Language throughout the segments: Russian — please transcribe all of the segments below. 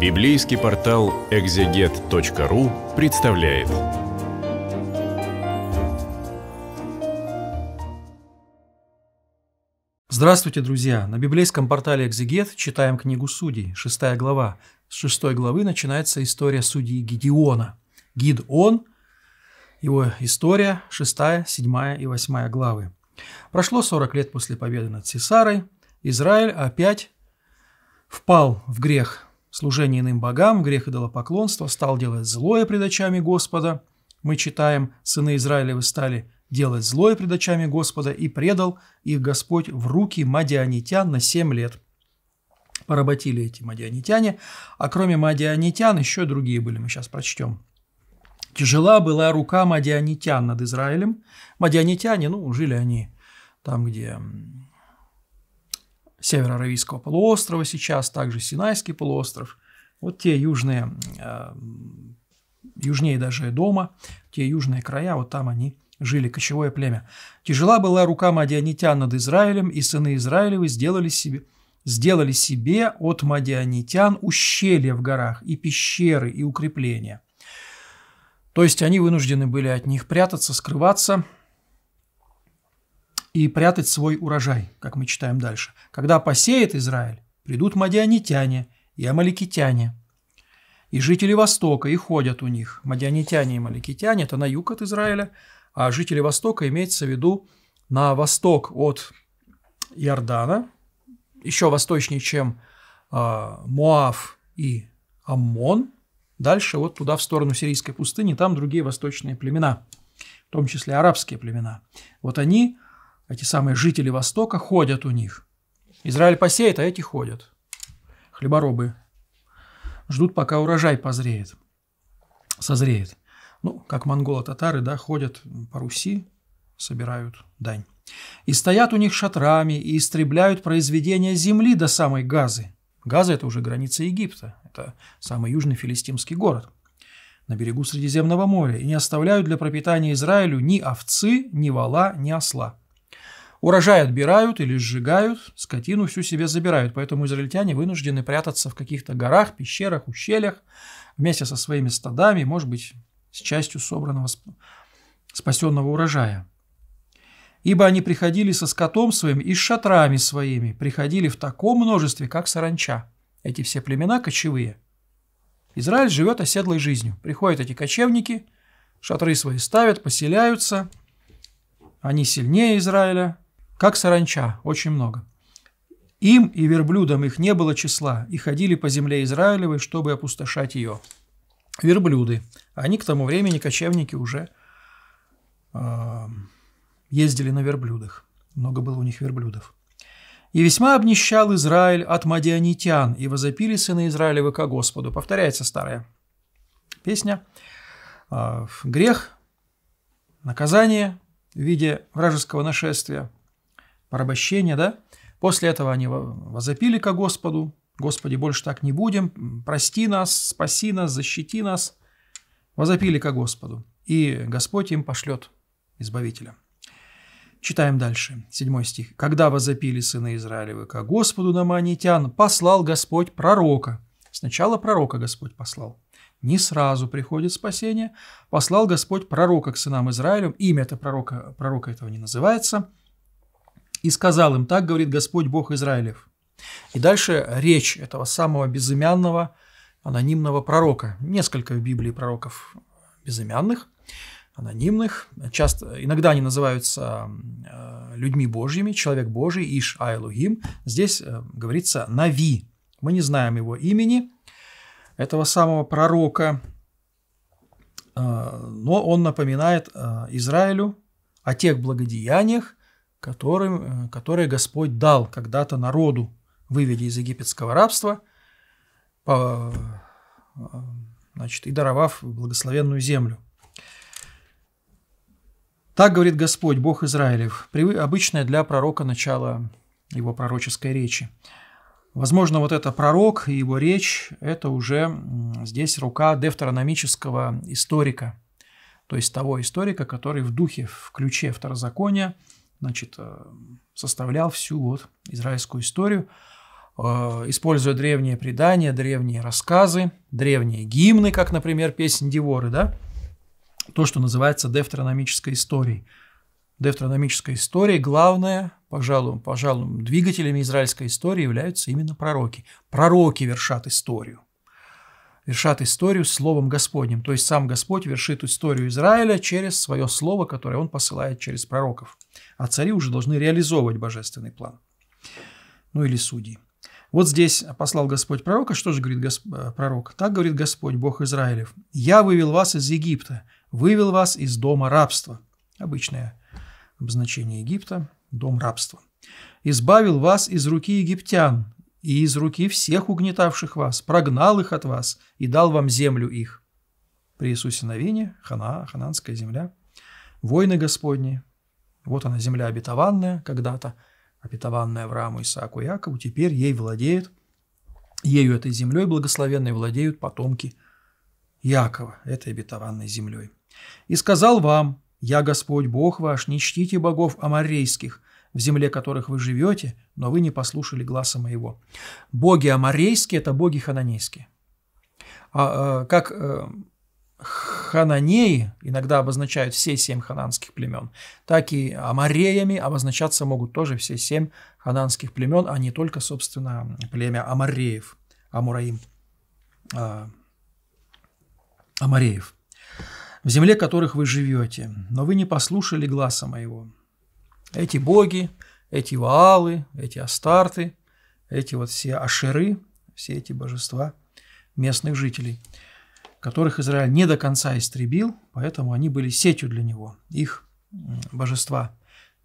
Библейский портал экзегет.ру представляет. Здравствуйте, друзья! На библейском портале «Экзегет» читаем книгу Судей, шестая глава. С шестой главы начинается история судьи Гидеона. Гидон, его история, шестая, седьмая и восьмая главы. Прошло 40 лет после победы над Сесарой. Израиль опять впал в грех служения иным богам, грех идолопоклонства, стал делать злое пред очами Господа. Мы читаем, сыны Израилевы стали делать злое пред очами Господа, и предал их Господь в руки мадианитян на семь лет. Поработили эти мадианитяне, а кроме мадианитян еще другие были, мы сейчас прочтем. Тяжела была рука мадианитян над Израилем. Мадианитяне, ну, жили они там, где северо-аравийского полуострова сейчас, также Синайский полуостров. Вот те южные, э, южнее даже дома, те южные края, вот там они жили, кочевое племя. Тяжела была рука мадианитян над Израилем, и сыны Израилевы сделали себе, сделали себе от мадианитян ущелья в горах, и пещеры, и укрепления. То есть они вынуждены были от них прятаться, скрываться и прятать свой урожай, как мы читаем дальше. Когда посеет Израиль, придут мадианитяне и амаликитяне, и жители Востока, и ходят у них. Мадианитяне и амаликитяне – это на юг от Израиля, а жители Востока имеется в виду на восток от Иордана, еще восточнее, чем э, Моав и Аммон, Дальше вот туда, в сторону сирийской пустыни, там другие восточные племена, в том числе арабские племена. Вот они, эти самые жители Востока, ходят у них. Израиль посеет, а эти ходят. Хлеборобы. Ждут, пока урожай позреет, созреет. Ну, как монголо-татары, да, ходят по Руси, собирают дань. И стоят у них шатрами и истребляют произведения земли до самой Газы. Газа – это уже граница Египта это самый южный филистимский город, на берегу Средиземного моря, и не оставляют для пропитания Израилю ни овцы, ни вала, ни осла. Урожай отбирают или сжигают, скотину всю себе забирают, поэтому израильтяне вынуждены прятаться в каких-то горах, пещерах, ущельях вместе со своими стадами, может быть, с частью собранного спасенного урожая. Ибо они приходили со скотом своим и с шатрами своими, приходили в таком множестве, как саранча эти все племена кочевые. Израиль живет оседлой жизнью. Приходят эти кочевники, шатры свои ставят, поселяются. Они сильнее Израиля, как саранча, очень много. Им и верблюдам их не было числа, и ходили по земле Израилевой, чтобы опустошать ее. Верблюды. Они к тому времени, кочевники, уже э, ездили на верблюдах. Много было у них верблюдов. И весьма обнищал Израиль от мадианитян, и возопили сыны Израилевы ко Господу. Повторяется старая песня. А, грех, наказание в виде вражеского нашествия, порабощения, да? После этого они возопили ко Господу. Господи, больше так не будем, прости нас, спаси нас, защити нас. Возопили ко Господу, и Господь им пошлет избавителя. Читаем дальше, седьмой стих. «Когда возопили сыны Израилевы ко Господу на манитян, послал Господь пророка». Сначала пророка Господь послал. Не сразу приходит спасение. Послал Господь пророка к сынам Израилю. Имя это пророка, пророка этого не называется. И сказал им, так говорит Господь Бог Израилев. И дальше речь этого самого безымянного, анонимного пророка. Несколько в Библии пророков безымянных анонимных. Часто, иногда они называются э, людьми божьими, человек божий, Иш Айлухим. Здесь э, говорится Нави. Мы не знаем его имени, этого самого пророка, э, но он напоминает Израилю о тех благодеяниях, которым, которые Господь дал когда-то народу, выведя из египетского рабства, значит, и даровав благословенную землю. Так говорит Господь, Бог Израилев, обычное для пророка начало его пророческой речи. Возможно, вот это пророк и его речь – это уже здесь рука дефтерономического историка, то есть того историка, который в духе, в ключе второзакония значит, э, составлял всю вот израильскую историю. используя древние предания, древние рассказы, древние гимны, как, например, песнь Диворы, да, то, что называется дефтрономической историей. Дефтрономической историей главное, пожалуй, пожалуй, двигателями израильской истории являются именно пророки. Пророки вершат историю. Вершат историю Словом Господним. То есть сам Господь вершит историю Израиля через свое Слово, которое Он посылает через пророков. А цари уже должны реализовывать божественный план. Ну или судьи. Вот здесь послал Господь пророка. Что же говорит Госп... Э, пророк? Так говорит Господь, Бог Израилев. «Я вывел вас из Египта, вывел вас из дома рабства». Обычное обозначение Египта – дом рабства. «Избавил вас из руки египтян и из руки всех угнетавших вас, прогнал их от вас и дал вам землю их». При Иисусе Новине, Хана, Хананская земля, войны Господни. Вот она, земля обетованная когда-то – обетованная Аврааму, Исааку и Якову, теперь ей владеет, ею этой землей благословенной владеют потомки Якова, этой обетованной землей. «И сказал вам, я Господь Бог ваш, не чтите богов амарейских, в земле которых вы живете, но вы не послушали гласа моего». Боги амарейские – это боги хананейские. А, а, как э, хананеи иногда обозначают все семь хананских племен, так и амареями обозначаться могут тоже все семь хананских племен, а не только, собственно, племя амареев, амураим, а, амареев, в земле которых вы живете, но вы не послушали гласа моего. Эти боги, эти ваалы, эти астарты, эти вот все ашеры, все эти божества местных жителей – которых Израиль не до конца истребил, поэтому они были сетью для него, их божества.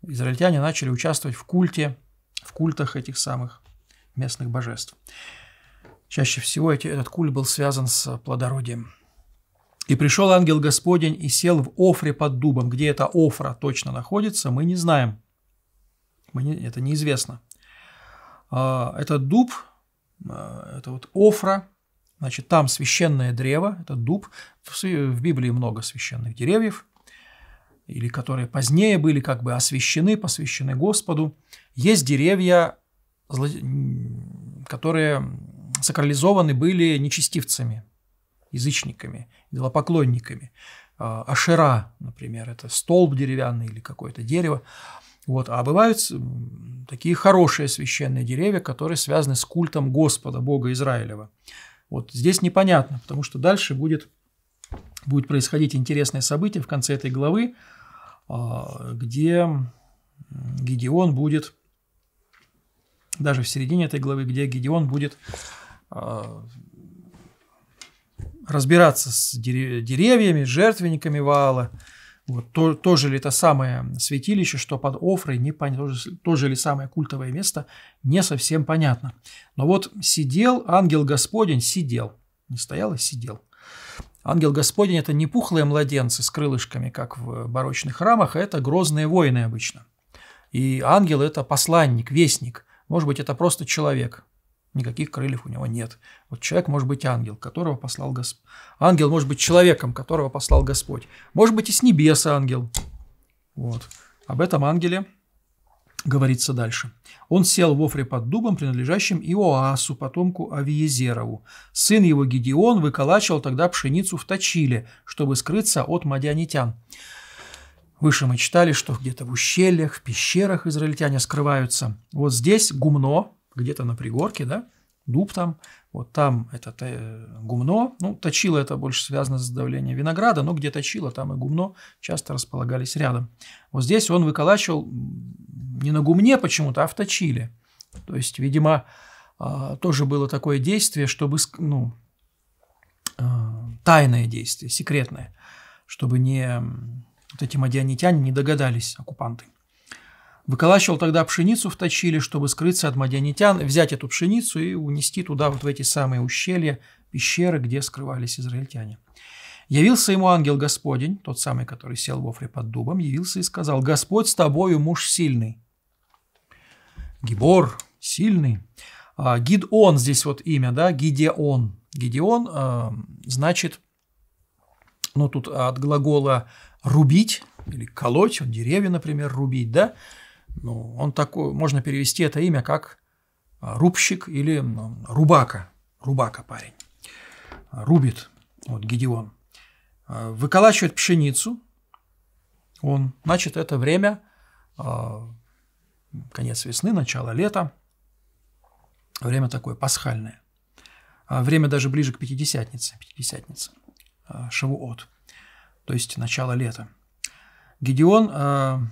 Израильтяне начали участвовать в культе, в культах этих самых местных божеств. Чаще всего эти, этот культ был связан с плодородием. «И пришел ангел Господень и сел в Офре под дубом». Где эта Офра точно находится, мы не знаем. Мы не, это неизвестно. А, этот дуб, а, это вот Офра, Значит, там священное древо, это дуб. В Библии много священных деревьев, или которые позднее были как бы освящены, посвящены Господу. Есть деревья, которые сакрализованы были нечестивцами, язычниками, идолопоклонниками. А, ашера, например, это столб деревянный или какое-то дерево. Вот. А бывают такие хорошие священные деревья, которые связаны с культом Господа, Бога Израилева. Вот здесь непонятно, потому что дальше будет, будет происходить интересное событие в конце этой главы, а, где Гедеон будет, даже в середине этой главы, где Гедеон будет а, разбираться с деревьями, жертвенниками Ваала, вот, то, тоже ли это самое святилище, что под Офрой, не пон... тоже, тоже ли самое культовое место, не совсем понятно. Но вот сидел ангел Господень, сидел, не стоял, а сидел. Ангел Господень – это не пухлые младенцы с крылышками, как в барочных храмах, а это грозные воины обычно. И ангел – это посланник, вестник. Может быть, это просто человек, Никаких крыльев у него нет. Вот человек может быть ангел, которого послал Господь. Ангел может быть человеком, которого послал Господь. Может быть и с небес ангел. Вот. Об этом ангеле говорится дальше. Он сел в Офре под дубом, принадлежащим Иоасу, потомку Авиезерову. Сын его Гедеон выколачивал тогда пшеницу в Точиле, чтобы скрыться от мадианитян. Выше мы читали, что где-то в ущельях, в пещерах израильтяне скрываются. Вот здесь гумно, где-то на пригорке, да, дуб там, вот там это э, гумно, ну, точило это больше связано с давлением винограда, но где точило, там и гумно часто располагались рядом. Вот здесь он выколачивал не на гумне почему-то, а в точиле. То есть, видимо, а, тоже было такое действие, чтобы, ну, а, тайное действие, секретное, чтобы не вот эти мадианитяне не догадались, оккупанты. Выколачивал тогда пшеницу в точиле, чтобы скрыться от мадианитян, взять эту пшеницу и унести туда, вот в эти самые ущелья, пещеры, где скрывались израильтяне. Явился ему ангел Господень, тот самый, который сел в Офре под дубом, явился и сказал, «Господь с тобою, муж сильный». Гибор, сильный. А, Гидон здесь вот имя, да, Гидеон. Гидеон а, значит, ну тут от глагола «рубить» или «колоть», деревья, например, рубить, да, ну, он такой, можно перевести это имя как рубщик или рубака, рубака парень, рубит, вот Гедеон, выколачивает пшеницу, он, значит, это время, конец весны, начало лета, время такое пасхальное, время даже ближе к Пятидесятнице, Пятидесятнице, Шавуот, то есть начало лета. Гедеон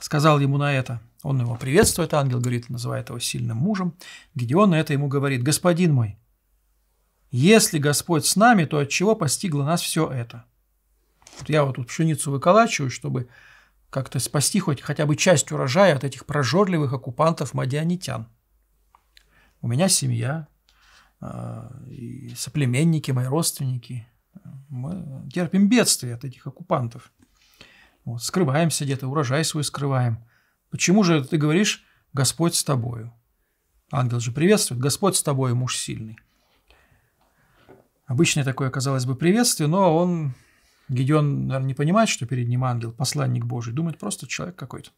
сказал ему на это, он его приветствует, ангел говорит, называет его сильным мужем. Гедеон на это ему говорит, «Господин мой, если Господь с нами, то от чего постигло нас все это?» вот Я вот тут пшеницу выколачиваю, чтобы как-то спасти хоть хотя бы часть урожая от этих прожорливых оккупантов мадианитян. У меня семья, а, соплеменники, мои родственники. Мы терпим бедствие от этих оккупантов. Вот, скрываемся где-то, урожай свой скрываем. Почему же ты говоришь «Господь с тобою»? Ангел же приветствует «Господь с тобою, муж сильный». Обычное такое, казалось бы, приветствие, но он, Гедеон, наверное, не понимает, что перед ним ангел, посланник Божий, думает просто человек какой-то.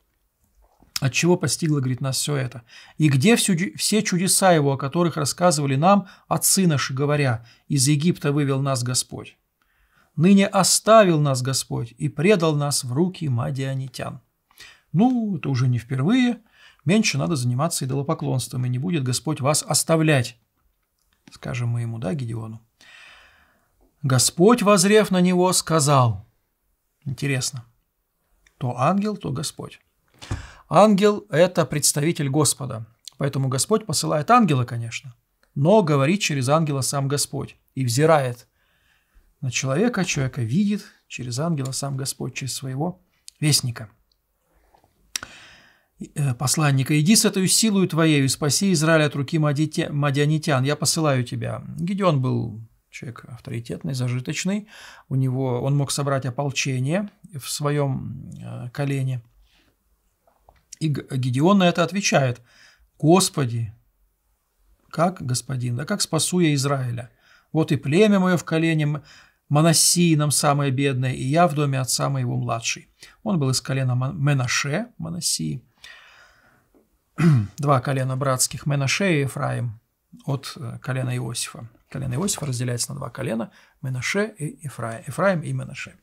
От чего постигло, говорит, нас все это? И где все чудеса его, о которых рассказывали нам отцы наши, говоря, из Египта вывел нас Господь? Ныне оставил нас Господь и предал нас в руки мадианитян. Ну, это уже не впервые. Меньше надо заниматься идолопоклонством, и не будет Господь вас оставлять. Скажем мы ему, да, Гедеону? Господь, возрев на него, сказал. Интересно. То ангел, то Господь. Ангел – это представитель Господа. Поэтому Господь посылает ангела, конечно, но говорит через ангела сам Господь и взирает на человека, человека видит через ангела сам Господь, через своего вестника. Э, посланника, иди с этой силой твоей и спаси Израиль от руки мадианитян, я посылаю тебя. Гедеон был человек авторитетный, зажиточный, у него, он мог собрать ополчение в своем э, колене. И Гедеон на это отвечает, «Господи, как господин, да как спасу я Израиля? Вот и племя мое в колене Манасиином самое бедное, и я в доме отца моего младший. Он был из колена Менаше, Манасии. Два колена братских, Менаше и Ефраим, от э, колена Иосифа. Колено Иосифа разделяется на два колена, Менаше и Ефраим. Ефраим и Менаше.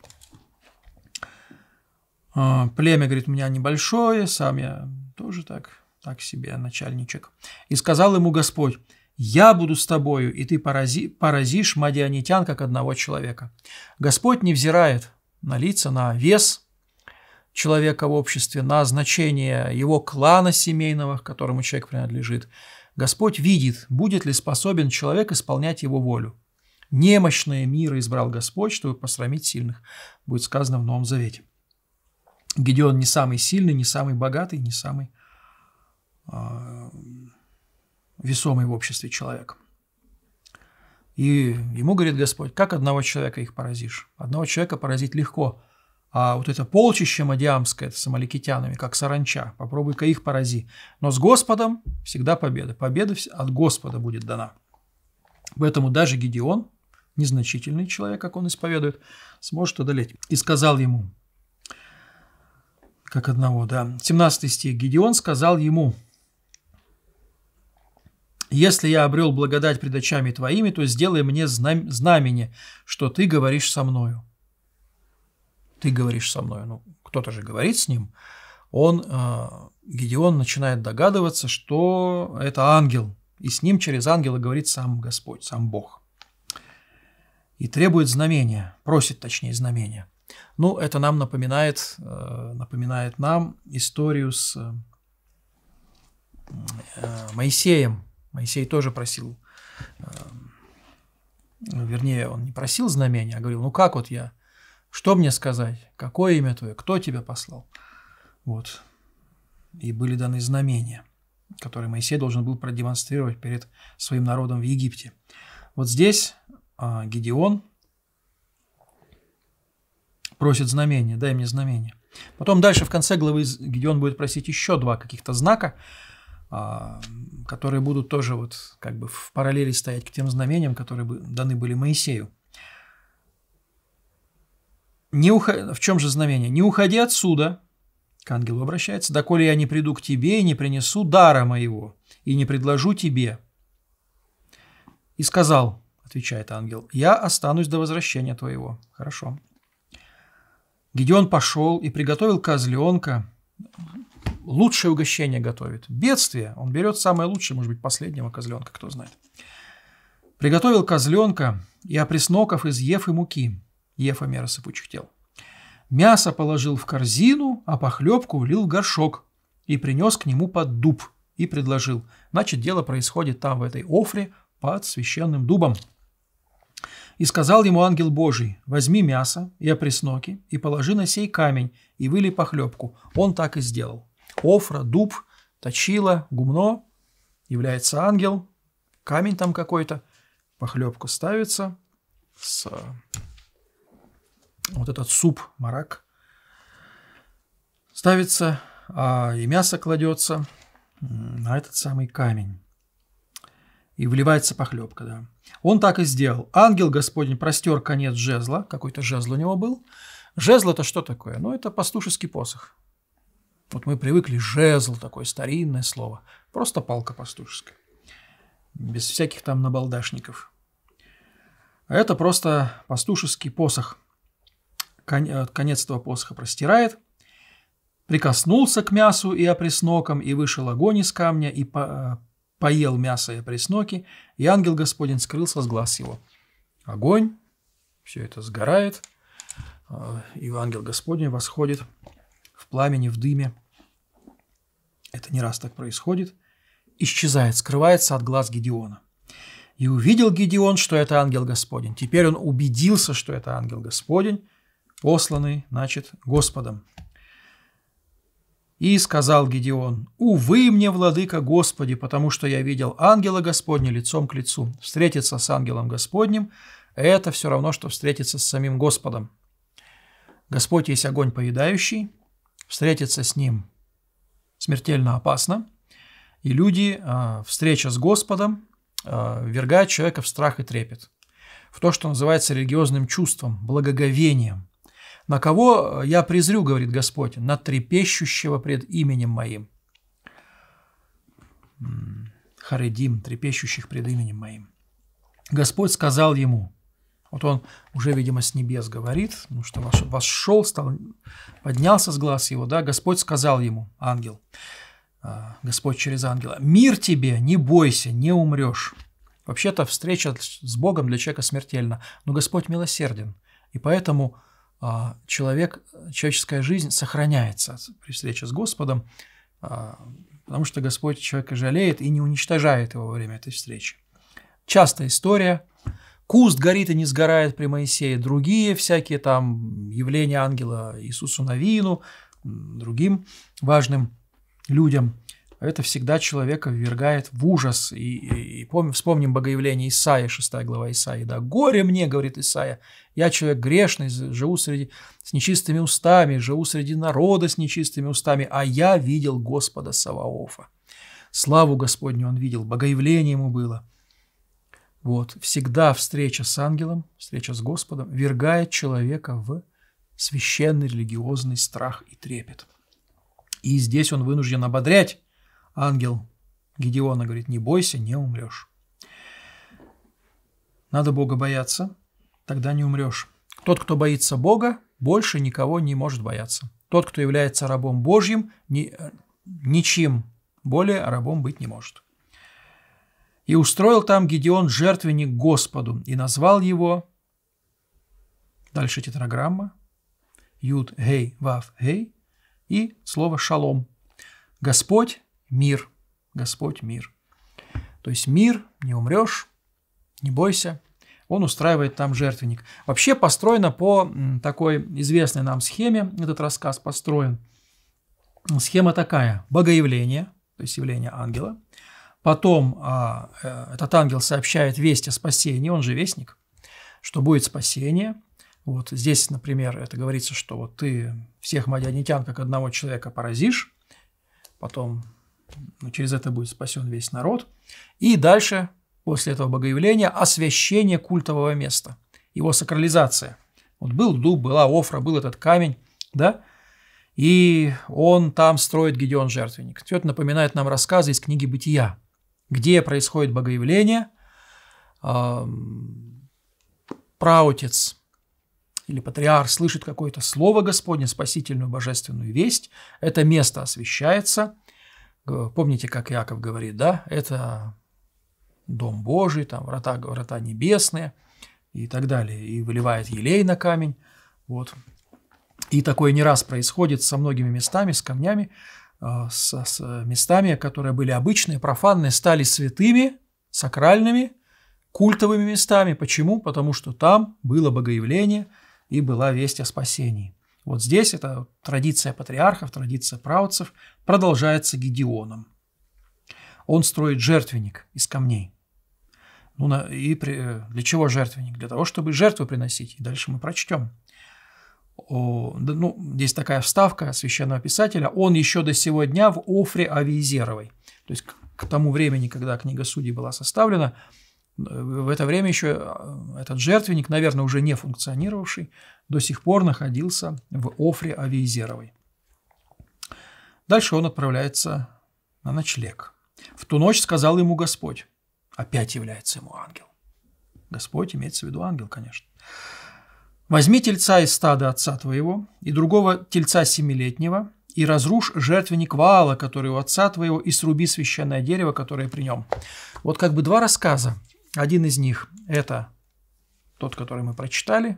А, племя, говорит, у меня небольшое, сам я тоже так, так себе начальничек. И сказал ему Господь, «Я буду с тобою, и ты порази, поразишь мадианитян, как одного человека». Господь не взирает на лица, на вес человека в обществе, на значение его клана семейного, к которому человек принадлежит. Господь видит, будет ли способен человек исполнять его волю. Немощное мира избрал Господь, чтобы посрамить сильных, будет сказано в Новом Завете. Гедеон не самый сильный, не самый богатый, не самый э, весомый в обществе человек. И ему говорит Господь, как одного человека их поразишь? Одного человека поразить легко, а вот это полчище мадиамское, это с амаликитянами, как саранча, попробуй-ка их порази. Но с Господом всегда победа. Победа от Господа будет дана. Поэтому даже Гедеон, незначительный человек, как он исповедует, сможет одолеть. И сказал ему, как одного, да, 17 стих, Гедеон сказал ему, если я обрел благодать пред очами твоими, то сделай мне знамение, что ты говоришь со мною. Ты говоришь со мною. Ну, кто-то же говорит с ним. Он, э, Гедеон начинает догадываться, что это ангел, и с ним через ангела говорит сам Господь, сам Бог. И требует знамения, просит точнее знамения. Ну, это нам напоминает, э, напоминает нам историю с э, Моисеем, Моисей тоже просил, э, вернее, он не просил знамения, а говорил, ну как вот я, что мне сказать, какое имя твое, кто тебя послал? Вот. И были даны знамения, которые Моисей должен был продемонстрировать перед своим народом в Египте. Вот здесь а, Гедеон просит знамения, дай мне знамение. Потом дальше в конце главы Гедеон будет просить еще два каких-то знака, которые будут тоже вот как бы в параллели стоять к тем знамениям, которые даны были Моисею. Не уход... В чем же знамение? «Не уходи отсюда, к ангелу обращается, «доколе я не приду к тебе и не принесу дара моего, и не предложу тебе». И сказал, отвечает ангел, «Я останусь до возвращения твоего». Хорошо. Гедеон пошел и приготовил козленка. Лучшее угощение готовит. Бедствие. Он берет самое лучшее, может быть, последнего козленка, кто знает. Приготовил козленка и опресноков из ев и муки. Ефа мера сыпучих тел. Мясо положил в корзину, а похлебку влил в горшок и принес к нему под дуб и предложил. Значит, дело происходит там, в этой офре, под священным дубом. И сказал ему ангел Божий, возьми мясо и опресноки, и положи на сей камень, и вылей похлебку. Он так и сделал. Офра, дуб, точила, гумно, является ангел, камень там какой-то, похлебку ставится с вот этот суп, марак, ставится, а и мясо кладется на этот самый камень. И вливается похлебка, да. Он так и сделал. Ангел Господень простер конец жезла, какой-то жезл у него был. Жезл это что такое? Ну, это пастушеский посох. Вот мы привыкли, жезл такое старинное слово. Просто палка пастушеская. Без всяких там набалдашников. А это просто пастушеский посох. Э, конец этого посоха простирает. Прикоснулся к мясу и опреснокам, и вышел огонь из камня, и по э, поел мясо и опресноки, и ангел Господень скрылся с глаз его. Огонь, все это сгорает, а, и ангел Господень восходит в пламени, в дыме. Это не раз так происходит. Исчезает, скрывается от глаз Гедеона. И увидел Гедеон, что это ангел Господень. Теперь он убедился, что это ангел Господень, посланный, значит, Господом. И сказал Гедеон, «Увы мне, владыка Господи, потому что я видел ангела Господня лицом к лицу. Встретиться с ангелом Господним – это все равно, что встретиться с самим Господом. Господь есть огонь поедающий, встретиться с ним смертельно опасно, и люди, а, встреча с Господом, а, ввергают человека в страх и трепет, в то, что называется религиозным чувством, благоговением – на кого я презрю, говорит Господь, на трепещущего пред именем моим. Харедим, трепещущих пред именем моим. Господь сказал ему, вот он уже, видимо, с небес говорит, потому что вошел, стал, поднялся с глаз его, да, Господь сказал ему, ангел, а, Господь через ангела, «Мир тебе, не бойся, не умрешь». Вообще-то встреча с Богом для человека смертельна, но Господь милосерден, и поэтому – а, человек, человеческая жизнь сохраняется при встрече с Господом, а, потому что Господь человека жалеет и не уничтожает его во время этой встречи. Частая история. Куст горит и не сгорает при Моисее. Другие всякие там явления ангела Иисусу Навину, другим важным людям это всегда человека ввергает в ужас. И, и, и помним, вспомним богоявление Исаия, 6 глава Исаии. Да, «Горе мне, — говорит Исаия, — я человек грешный, живу среди, с нечистыми устами, живу среди народа с нечистыми устами, а я видел Господа Саваофа». Славу Господню он видел, богоявление ему было. Вот, всегда встреча с ангелом, встреча с Господом вергает человека в священный религиозный страх и трепет. И здесь он вынужден ободрять ангел Гедеона говорит, не бойся, не умрешь. Надо Бога бояться, тогда не умрешь. Тот, кто боится Бога, больше никого не может бояться. Тот, кто является рабом Божьим, ни, ничем более рабом быть не может. И устроил там Гедеон жертвенник Господу и назвал его, дальше тетраграмма, Юд, Гей, Вав, Гей, и слово Шалом. Господь мир. Господь мир. То есть мир, не умрешь, не бойся. Он устраивает там жертвенник. Вообще построено по такой известной нам схеме, этот рассказ построен. Схема такая. Богоявление, то есть явление ангела. Потом а, э, этот ангел сообщает весть о спасении, он же вестник, что будет спасение. Вот здесь, например, это говорится, что вот ты всех мадианитян как одного человека поразишь, потом ну, через это будет спасен весь народ. И дальше, после этого богоявления, освящение культового места, его сакрализация. Вот был дуб, была офра, был этот камень, да, И он там строит Гедеон жертвенник. Все это напоминает нам рассказы из книги «Бытия», где происходит богоявление. Праотец или патриарх слышит какое-то слово Господне, спасительную божественную весть. Это место освещается. Помните, как Иаков говорит, да? Это дом Божий, там врата, врата небесные и так далее. И выливает елей на камень. Вот. И такое не раз происходит со многими местами, с камнями, а, с, с местами, которые были обычные, профанные, стали святыми, сакральными, культовыми местами. Почему? Потому что там было богоявление и была весть о спасении. Вот здесь эта традиция патриархов, традиция правцев продолжается Гедеоном. Он строит жертвенник из камней. Ну, и при, для чего жертвенник? Для того, чтобы жертву приносить. И дальше мы прочтем ну, здесь такая вставка священного писателя, он еще до сего дня в Офре Авиезеровой. То есть к, тому времени, когда книга судей была составлена, в это время еще э, этот жертвенник, наверное, уже не функционировавший, до сих пор находился в Офре Авиезеровой. Дальше он отправляется на ночлег. В ту ночь сказал ему Господь. Опять является ему ангел. Господь имеется в виду ангел, конечно. Возьми тельца из стада отца твоего и другого тельца семилетнего, и разрушь жертвенник Ваала, который у отца твоего, и сруби священное дерево, которое при нем. Вот как бы два рассказа. Один из них – это тот, который мы прочитали,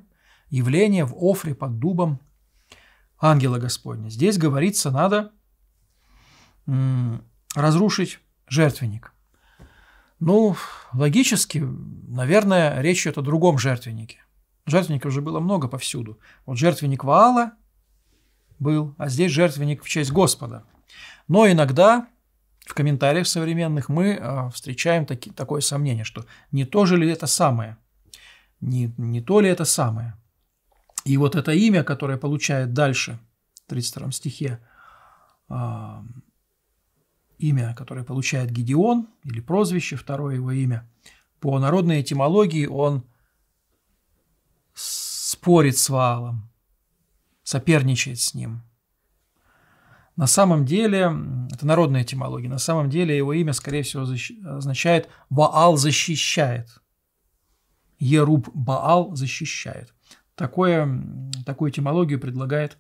явление в Офре под дубом ангела Господня. Здесь говорится, надо разрушить жертвенник. Ну, логически, наверное, речь идет о другом жертвеннике. Жертвенников же было много повсюду. Вот жертвенник Ваала был, а здесь жертвенник в честь Господа. Но иногда в комментариях современных мы а, встречаем таки, такое сомнение, что не то же ли это самое, не, не то ли это самое. И вот это имя, которое получает дальше, в 32 стихе, э, имя, которое получает Гедеон, или прозвище, второе его имя, по народной этимологии он спорит с Ваалом, соперничает с ним. На самом деле, это народная этимология, на самом деле его имя, скорее всего, означает «Ваал защищает». Еруб Баал защищает. Такое, такую этимологию предлагает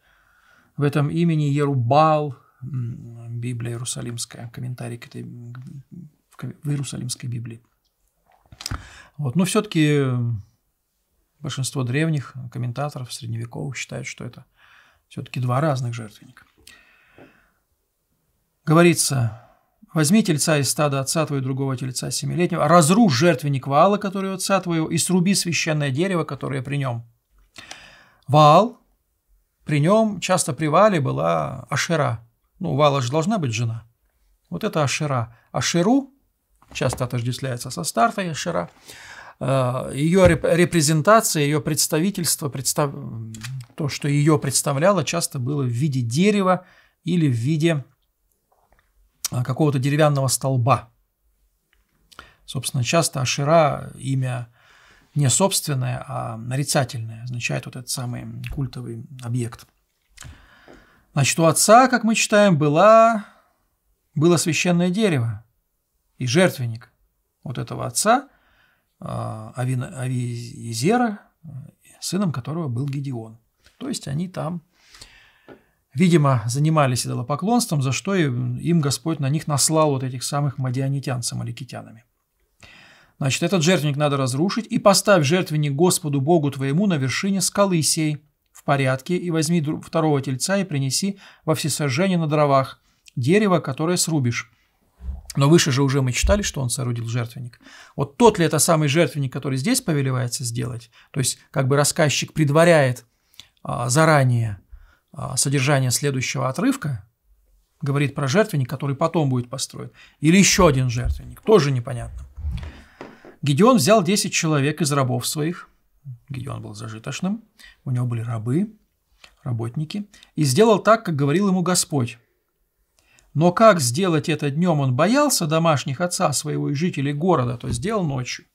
в этом имени Ерубал, Библия Иерусалимская, комментарий к этой, в Иерусалимской Библии. Вот. Но все-таки Большинство древних комментаторов средневековых считают, что это все-таки два разных жертвенника. Говорится, возьми тельца из стада отца твоего другого тельца семилетнего, разрушь жертвенник Ваала, который у отца твоего, и сруби священное дерево, которое при нем. Ваал, при нем часто при Ваале была Ашера. Ну, у Ваала же должна быть жена. Вот это Ашера. Ашеру часто отождествляется со стартой Ашера. Э, ее репрезентация, ее представительство, представ... то, что ее представляло, часто было в виде дерева или в виде э, какого-то деревянного столба. Собственно, часто Ашира имя не собственное, а нарицательное, означает вот этот самый культовый объект. Значит, у отца, как мы читаем, была, было священное дерево и жертвенник вот этого отца, а, Авиезера, сыном которого был Гедеон. То есть они там, видимо, занимались идолопоклонством, за что им Господь на них наслал вот этих самых мадианитян с амаликитянами. Значит, этот жертвенник надо разрушить, и поставь жертвенник Господу Богу твоему на вершине скалы сей в порядке, и возьми второго тельца и принеси во всесожжение на дровах дерево, которое срубишь, но выше же уже мы читали, что он соорудил жертвенник. Вот тот ли это самый жертвенник, который здесь повелевается сделать? То есть как бы рассказчик предваряет а, заранее а, содержание следующего отрывка, говорит про жертвенник, который потом будет построен. Или еще один жертвенник, тоже непонятно. Гедеон взял 10 человек из рабов своих, Гедеон был зажиточным, у него были рабы, работники, и сделал так, как говорил ему Господь. Но как сделать это днем он боялся домашних отца своего и жителей города, то сделал ночью.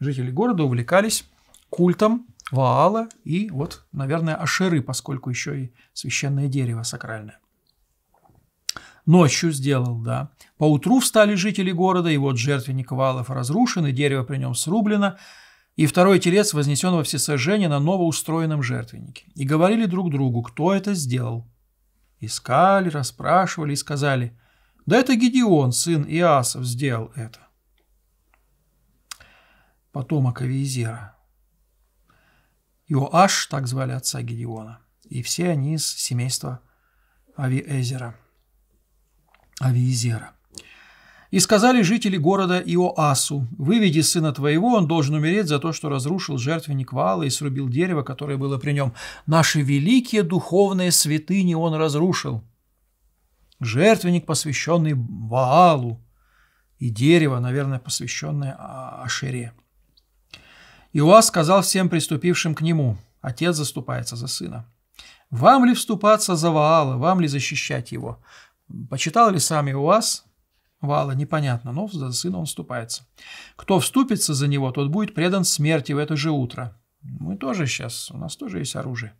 Жители города увлекались культом Ваала и вот, наверное, Ашеры, поскольку еще и священное дерево сакральное. Ночью сделал, да. Поутру встали жители города, и вот жертвенник Ваалов разрушен, и дерево при нем срублено, и второй телец вознесен во всесожжение на новоустроенном жертвеннике. И говорили друг другу, кто это сделал. Искали, расспрашивали и сказали, да это Гедеон, сын Иасов, сделал это. Потомок Авиезера. Иоаш, так звали отца Гедеона. И все они из семейства Авиезера. Авиезера. И сказали жители города Иоасу, «Выведи сына твоего, он должен умереть за то, что разрушил жертвенник Ваала и срубил дерево, которое было при нем. Наши великие духовные святыни он разрушил. Жертвенник, посвященный Ваалу, и дерево, наверное, посвященное Ашере». Иоас сказал всем приступившим к нему, отец заступается за сына, «Вам ли вступаться за Ваала, вам ли защищать его? Почитал ли сам Иоас Вала непонятно, но за сына он вступается. Кто вступится за него, тот будет предан смерти в это же утро. Мы тоже сейчас, у нас тоже есть оружие.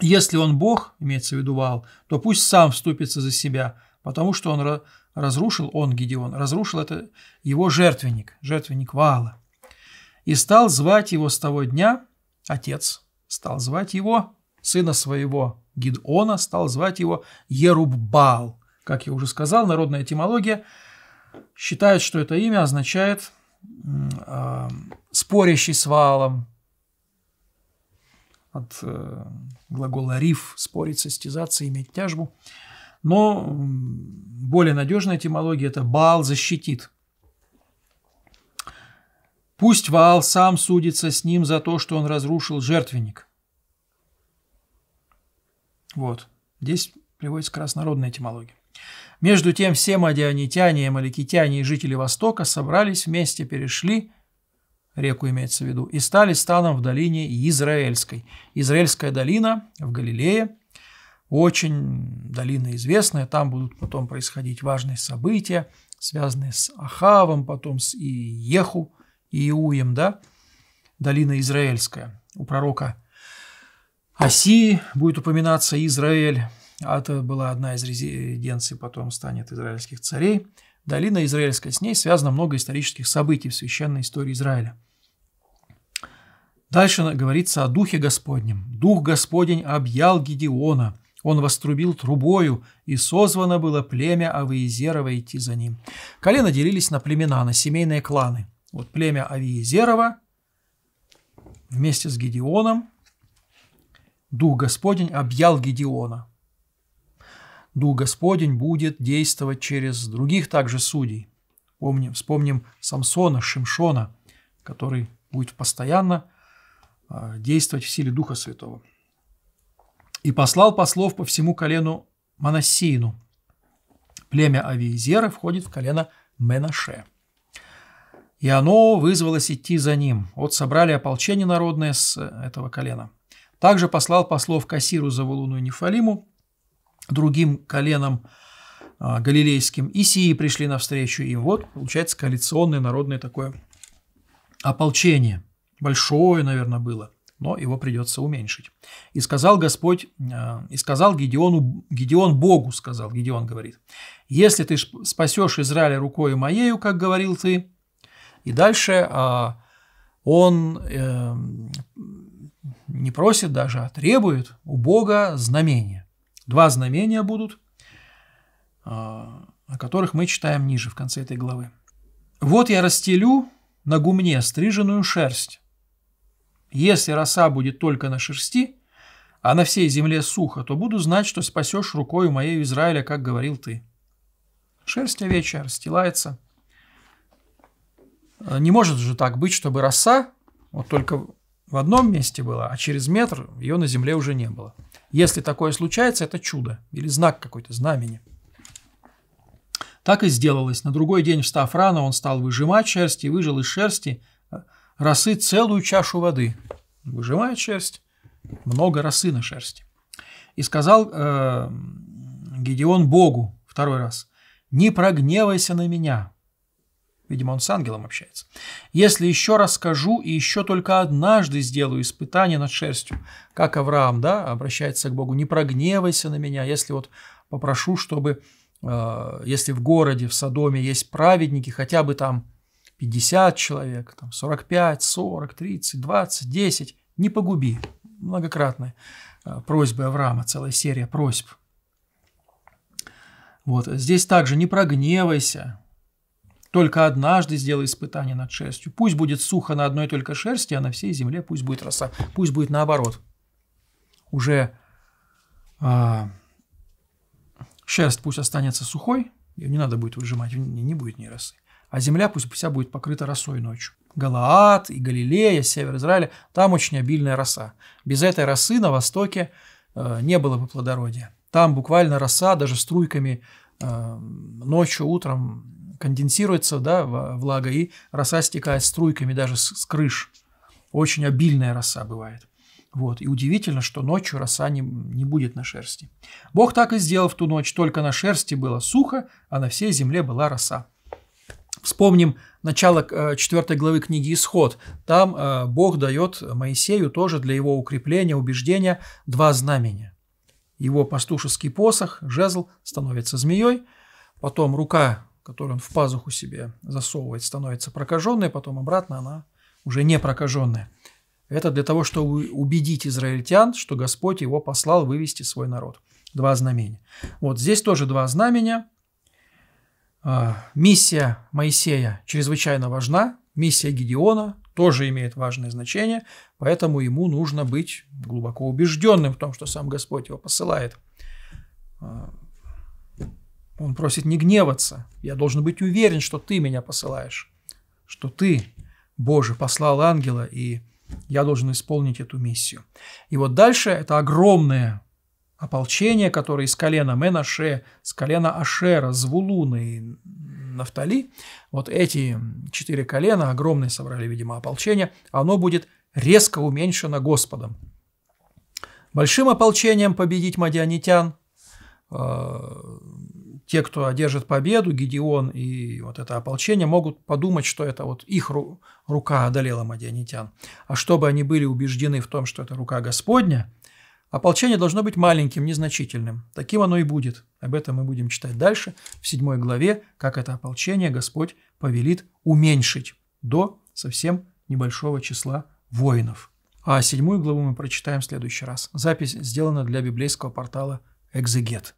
Если он Бог, имеется в виду Вал, то пусть сам вступится за себя, потому что он разрушил, он, Гедеон, разрушил это его жертвенник, жертвенник Вала. И стал звать его с того дня, отец стал звать его, сына своего Гидона, стал звать его Еруббал – как я уже сказал, народная этимология считает, что это имя означает э, спорящий с валом. От э, глагола риф – спорить, состязаться, иметь тяжбу. Но более надежная этимология – это Баал защитит. Пусть Ваал сам судится с ним за то, что он разрушил жертвенник. Вот. Здесь приводится как раз народная этимология. Между тем все мадианитяне, амаликитяне и жители Востока собрались вместе, перешли, реку имеется в виду, и стали станом в долине Израильской. Израильская долина в Галилее, очень долина известная, там будут потом происходить важные события, связанные с Ахавом, потом с Иеху, Иуем, да, долина Израильская. У пророка Осии будет упоминаться Израиль, это была одна из резиденций, потом станет израильских царей. Долина Израильская, с ней связано много исторических событий в священной истории Израиля. Дальше говорится о Духе Господнем. «Дух Господень объял Гедеона, он вострубил трубою, и созвано было племя Авиезерова идти за ним». Колено делились на племена, на семейные кланы. Вот племя Авиезерова вместе с Гедеоном Дух Господень объял Гедеона – Дух Господень будет действовать через других также судей. Помним, вспомним Самсона, Шимшона, который будет постоянно а, действовать в силе Духа Святого. «И послал послов по всему колену Манасиину. Племя Авиезера входит в колено Менаше. И оно вызвалось идти за ним. Вот собрали ополчение народное с этого колена. Также послал послов Кассиру, Завулуну и Нефалиму, другим коленам а, галилейским, и сии пришли навстречу им. Вот, получается, коалиционное народное такое ополчение. Большое, наверное, было, но его придется уменьшить. И сказал Господь, а, и сказал Гедеону, Гедеон Богу, сказал, Гедеон говорит, если ты спасешь Израиля рукою моею, как говорил ты, и дальше а, он э, не просит даже, а требует у Бога знамения. Два знамения будут, а, о которых мы читаем ниже, в конце этой главы. «Вот я расстелю на гумне стриженную шерсть. Если роса будет только на шерсти, а на всей земле сухо, то буду знать, что спасешь рукою моей Израиля, как говорил ты». Шерсть овечья расстилается. Не может же так быть, чтобы роса вот только в одном месте была, а через метр ее на земле уже не было. Если такое случается, это чудо или знак какой-то, знамени. Так и сделалось. На другой день, встав рано, он стал выжимать шерсть и выжил из шерсти э, росы целую чашу воды. Выжимает шерсть, много росы на шерсти. И сказал э, Гедеон Богу второй раз, «Не прогневайся на меня». Видимо, он с ангелом общается. «Если еще раз скажу и еще только однажды сделаю испытание над шерстью», как Авраам, да, обращается к Богу, «не прогневайся на меня, если вот попрошу, чтобы, э, если в городе, в Содоме есть праведники, хотя бы там 50 человек, там 45, 40, 30, 20, 10, не погуби». Многократная э, просьба Авраама, целая серия просьб. Вот здесь также «не прогневайся», только однажды сделай испытание над шерстью. Пусть будет сухо на одной только шерсти, а на всей земле пусть будет роса. Пусть будет наоборот. Уже а, шерсть пусть останется сухой, ее не надо будет выжимать, не, будет ни росы. А земля пусть вся будет покрыта росой ночью. Галаад и Галилея, север Израиля, там очень обильная роса. Без этой росы на востоке э, не было бы плодородия. Там буквально роса даже струйками э, ночью, утром конденсируется да, влага, и роса стекает струйками даже с, с крыш. Очень обильная роса бывает. Вот. И удивительно, что ночью роса не, не будет на шерсти. Бог так и сделал в ту ночь, только на шерсти было сухо, а на всей земле была роса. Вспомним начало 4 э, главы книги «Исход». Там э, Бог дает Моисею тоже для его укрепления, убеждения два знамения. Его пастушеский посох, жезл, становится змеей, потом рука которую он в пазуху себе засовывает, становится прокаженной, потом обратно она уже не прокаженная. Это для того, чтобы убедить израильтян, что Господь его послал вывести свой народ. Два знамения. Вот здесь тоже два знамения. А, миссия Моисея чрезвычайно важна, миссия Гедеона тоже имеет важное значение, поэтому ему нужно быть глубоко убежденным в том, что сам Господь его посылает. Он просит не гневаться. Я должен быть уверен, что ты меня посылаешь, что ты, Боже, послал ангела, и я должен исполнить эту миссию. И вот дальше это огромное ополчение, которое из колена Менаше, с колена Ашера, Звулуна и Нафтали, вот эти четыре колена, огромные собрали, видимо, ополчение, оно будет резко уменьшено Господом. Большим ополчением победить мадианитян э, те, кто одержит победу, Гедеон и вот это ополчение, могут подумать, что это вот их ру- рука одолела мадианитян. А чтобы они были убеждены в том, что это рука Господня, ополчение должно быть маленьким, незначительным. Таким оно и будет. Об этом мы будем читать дальше, в седьмой главе, как это ополчение Господь повелит уменьшить до совсем небольшого числа воинов. А седьмую главу мы прочитаем в следующий раз. Запись сделана для библейского портала «Экзегет».